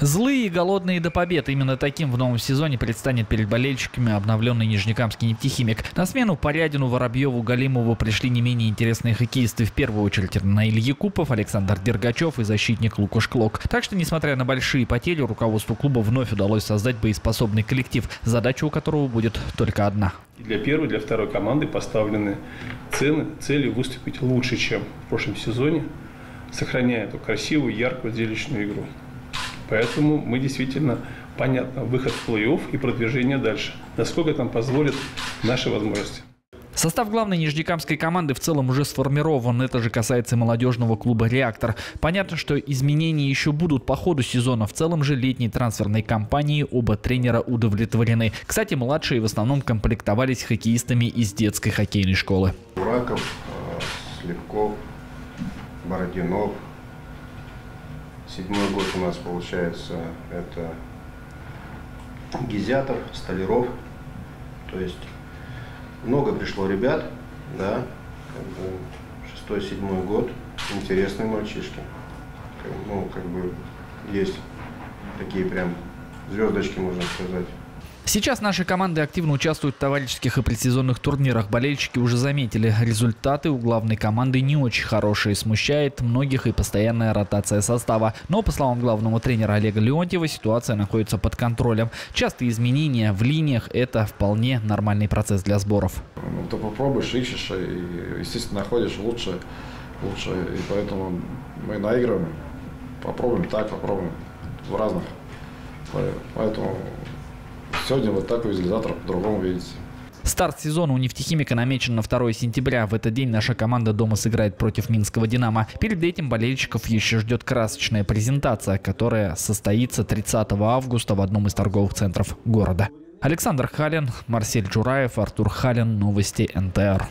Злые и голодные до побед. Именно таким в новом сезоне предстанет перед болельщиками обновленный Нижнекамский нефтехимик. На смену Порядину, Воробьеву, Галимову пришли не менее интересные хоккеисты. В первую очередь Наиль Якупов, Александр Дергачев и защитник Лукаш Клок. Так что, несмотря на большие потери, руководству клуба вновь удалось создать боеспособный коллектив, задача у которого будет только одна. Для первой, для второй команды поставлены цены, цели выступить лучше, чем в прошлом сезоне, сохраняя эту красивую, яркую, зрелищную игру. Поэтому мы действительно, понятно, выход в плей-офф и продвижение дальше. Насколько там позволят наши возможности. Состав главной нижнекамской команды в целом уже сформирован. Это же касается и молодежного клуба «Реактор». Понятно, что изменения еще будут по ходу сезона. В целом же летней трансферной кампании оба тренера удовлетворены. Кстати, младшие в основном комплектовались хоккеистами из детской хоккейной школы. Ураков, э, Сливков, Бородинов, Седьмой год у нас получается это Гизятов, Столяров. То есть много пришло ребят, да, шестой, седьмой год, интересные мальчишки. Ну, как бы есть такие прям звездочки, можно сказать. Сейчас наши команды активно участвуют в товарищеских и предсезонных турнирах. Болельщики уже заметили, результаты у главной команды не очень хорошие. Смущает многих и постоянная ротация состава. Но, по словам главного тренера Олега Леонтьева, ситуация находится под контролем. Частые изменения в линиях – это вполне нормальный процесс для сборов. Ну, ты попробуешь, ищешь и, естественно, находишь лучше, лучше. И поэтому мы наигрываем, попробуем так, попробуем в разных. Поэтому Сегодня вот так увезли, завтра по-другому видите. Старт сезона у нефтехимика намечен на 2 сентября. В этот день наша команда дома сыграет против Минского «Динамо». Перед этим болельщиков еще ждет красочная презентация, которая состоится 30 августа в одном из торговых центров города. Александр Халин, Марсель Джураев, Артур Халин. Новости НТР.